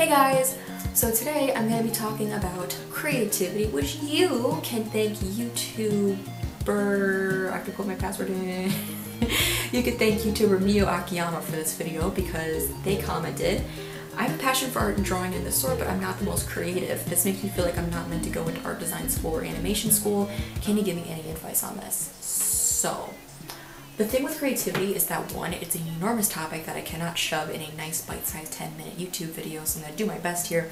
Hey guys! So today I'm going to be talking about creativity, which you can thank YouTuber... I have to put my password in. you can thank YouTuber Mio Akiyama for this video because they commented I have a passion for art and drawing in this sort, but I'm not the most creative. This makes me feel like I'm not meant to go into art design school or animation school. Can you give me any advice on this? So, the thing with creativity is that one, it's an enormous topic that I cannot shove in a nice bite-sized 10 minute YouTube video, so I'm gonna do my best here.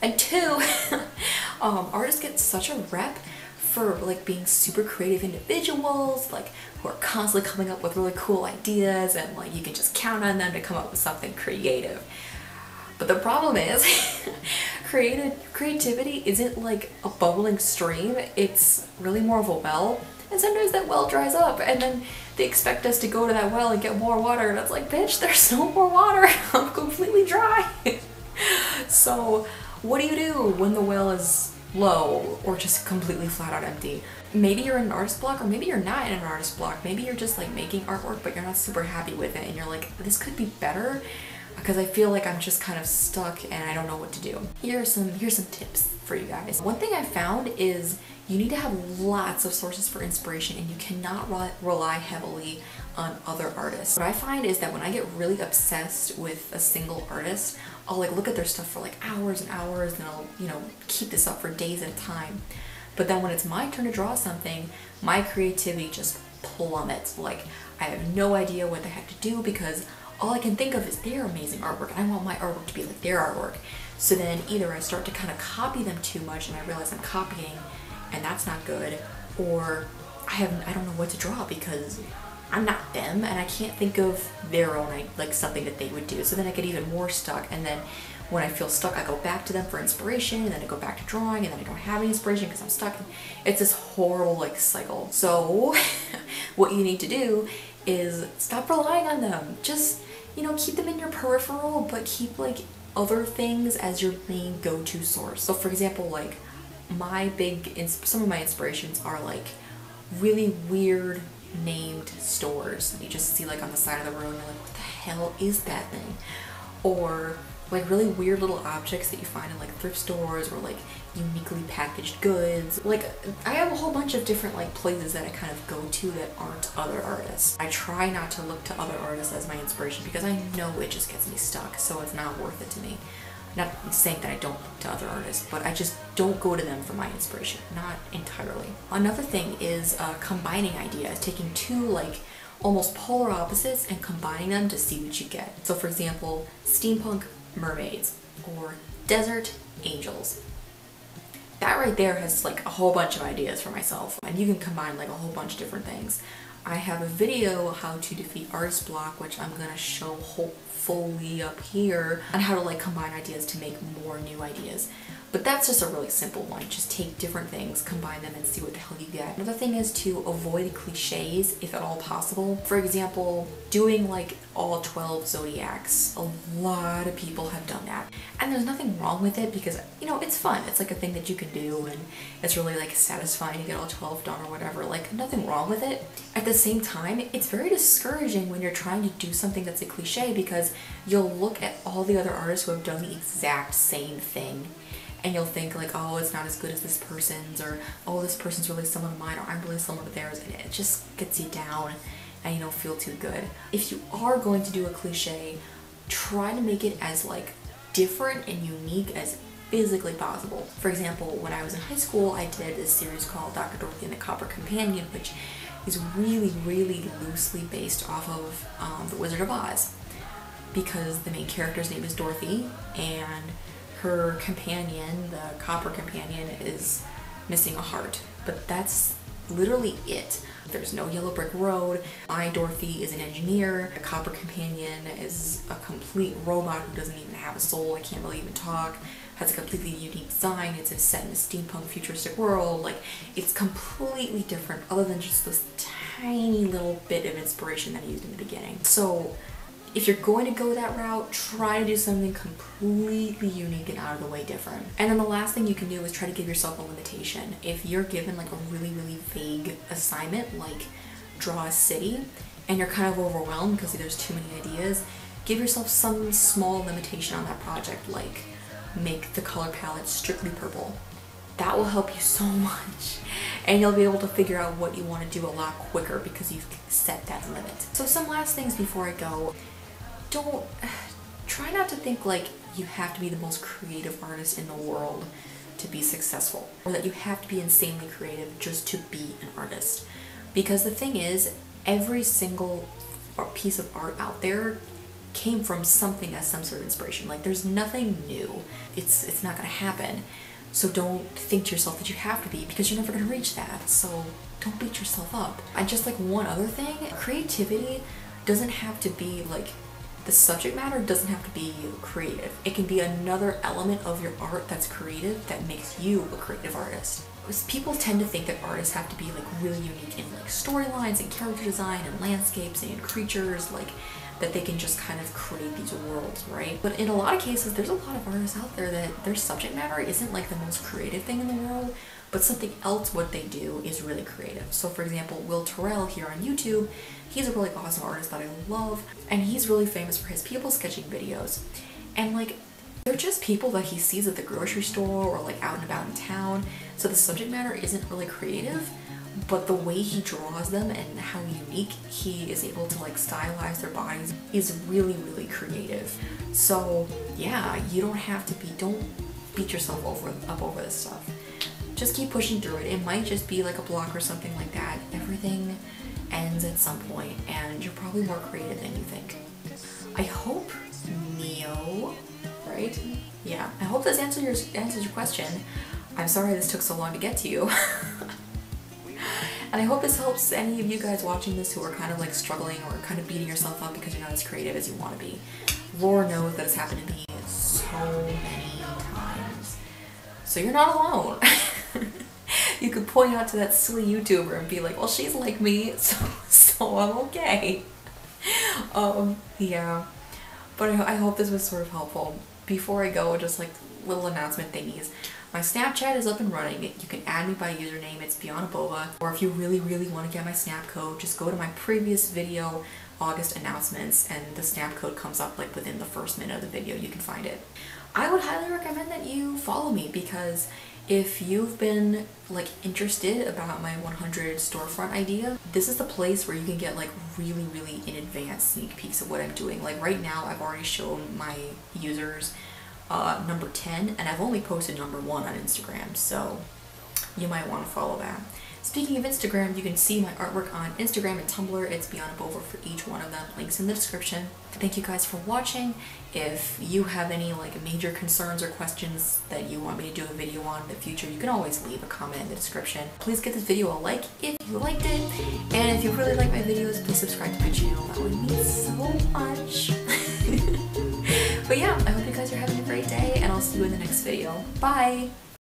And two, um, artists get such a rep for like being super creative individuals, like who are constantly coming up with really cool ideas and like you can just count on them to come up with something creative. But the problem is, creative creativity isn't like a bubbling stream, it's really more of a well. And sometimes that well dries up and then they expect us to go to that well and get more water and it's like, bitch, there's no more water. I'm completely dry. so what do you do when the well is low or just completely flat out empty? Maybe you're in an artist block or maybe you're not in an artist block. Maybe you're just like making artwork but you're not super happy with it and you're like, this could be better because I feel like I'm just kind of stuck and I don't know what to do. Here are some here's some tips for you guys. One thing I found is you need to have lots of sources for inspiration and you cannot rely heavily on other artists. What I find is that when I get really obsessed with a single artist, I'll like look at their stuff for like hours and hours and I'll, you know, keep this up for days at a time. But then when it's my turn to draw something, my creativity just plummets. Like I have no idea what the heck to do because all I can think of is their amazing artwork I want my artwork to be like their artwork. So then either I start to kind of copy them too much and I realize I'm copying and that's not good or I have I don't know what to draw because I'm not them and I can't think of their own like something that they would do. So then I get even more stuck and then when I feel stuck I go back to them for inspiration and then I go back to drawing and then I don't have any inspiration because I'm stuck. It's this horrible like cycle. So what you need to do is stop relying on them. Just you know, keep them in your peripheral, but keep like other things as your main go-to source. So for example, like my big, some of my inspirations are like really weird named stores that you just see like on the side of the road and you're like, what the hell is that thing? Or like really weird little objects that you find in like thrift stores or like uniquely packaged goods. Like I have a whole bunch of different like places that I kind of go to that aren't other artists. I try not to look to other artists as my inspiration because I know it just gets me stuck so it's not worth it to me. Not saying that I don't to other artists, but I just don't go to them for my inspiration, not entirely. Another thing is uh, combining ideas, taking two like almost polar opposites and combining them to see what you get. So for example, steampunk mermaids or desert angels. That right there has like a whole bunch of ideas for myself and you can combine like a whole bunch of different things. I have a video how to defeat artist block which I'm gonna show hopefully up here on how to like combine ideas to make more new ideas. But that's just a really simple one. Just take different things, combine them, and see what the hell you get. Another thing is to avoid cliches if at all possible. For example, doing like all 12 zodiacs. A lot of people have done that. And there's nothing wrong with it because, you know, it's fun. It's like a thing that you can do and it's really like satisfying to get all 12 done or whatever. Like nothing wrong with it. At the same time, it's very discouraging when you're trying to do something that's a cliche because you'll look at all the other artists who have done the exact same thing and you'll think like, oh, it's not as good as this person's, or oh, this person's really similar to mine, or I'm really similar to theirs, and it just gets you down and you don't feel too good. If you are going to do a cliche, try to make it as like different and unique as physically possible. For example, when I was in high school, I did a series called Dr. Dorothy and the Copper Companion, which is really, really loosely based off of um, The Wizard of Oz because the main character's name is Dorothy and her companion, the copper companion, is missing a heart. But that's literally it. There's no yellow brick road. I, Dorothy, is an engineer. The copper companion is a complete robot who doesn't even have a soul. I can't really even talk. Has a completely unique design. It's set in a steampunk futuristic world. Like, it's completely different other than just this tiny little bit of inspiration that I used in the beginning. So if you're going to go that route, try to do something completely unique and out of the way different. And then the last thing you can do is try to give yourself a limitation. If you're given like a really, really vague assignment, like draw a city, and you're kind of overwhelmed because there's too many ideas, give yourself some small limitation on that project, like make the color palette strictly purple. That will help you so much. And you'll be able to figure out what you want to do a lot quicker because you've set that limit. So some last things before I go. Don't, try not to think like you have to be the most creative artist in the world to be successful or that you have to be insanely creative just to be an artist. Because the thing is, every single piece of art out there came from something as some sort of inspiration. Like there's nothing new. It's it's not gonna happen. So don't think to yourself that you have to be because you're never gonna reach that. So don't beat yourself up. And just like one other thing, creativity doesn't have to be like the subject matter doesn't have to be creative. It can be another element of your art that's creative that makes you a creative artist. People tend to think that artists have to be like really unique in like storylines and character design and landscapes and creatures, like that they can just kind of create these worlds, right? But in a lot of cases, there's a lot of artists out there that their subject matter isn't like the most creative thing in the world, but something else what they do is really creative. So for example, Will Terrell here on YouTube, he's a really awesome artist that I love, and he's really famous for his people sketching videos. And like, they're just people that he sees at the grocery store or like out and about in town, so the subject matter isn't really creative, but the way he draws them and how unique he is able to like stylize their bodies is really really creative. So yeah you don't have to be don't beat yourself over up over this stuff. Just keep pushing through it. It might just be like a block or something like that. Everything ends at some point and you're probably more creative than you think. I hope neo right? Yeah i hope this answers your answers your question. I'm sorry this took so long to get to you And I hope this helps any of you guys watching this who are kind of like struggling or kind of beating yourself up because you're not as creative as you want to be. Lore knows that it's happened to me so many times. So you're not alone. you could point out to that silly YouTuber and be like, well, she's like me, so, so I'm okay. Um, yeah. But I, I hope this was sort of helpful. Before I go, just like little announcement thingies. My Snapchat is up and running. You can add me by username, it's Bova. Or if you really, really want to get my snap code, just go to my previous video, August announcements, and the snap code comes up like within the first minute of the video, you can find it. I would highly recommend that you follow me because if you've been like interested about my 100 storefront idea, this is the place where you can get like really, really in advance sneak peeks of what I'm doing. Like right now, I've already shown my users uh, number 10 and I've only posted number 1 on Instagram so you might want to follow that. Speaking of Instagram, you can see my artwork on Instagram and Tumblr. It's Biana Bova for each one of them. Links in the description. Thank you guys for watching. If you have any like major concerns or questions that you want me to do a video on in the future, you can always leave a comment in the description. Please give this video a like if you liked it. And if you really like my videos, please subscribe to my channel. That would mean so much. but yeah, I hope you guys are having a great day and I'll see you in the next video. Bye!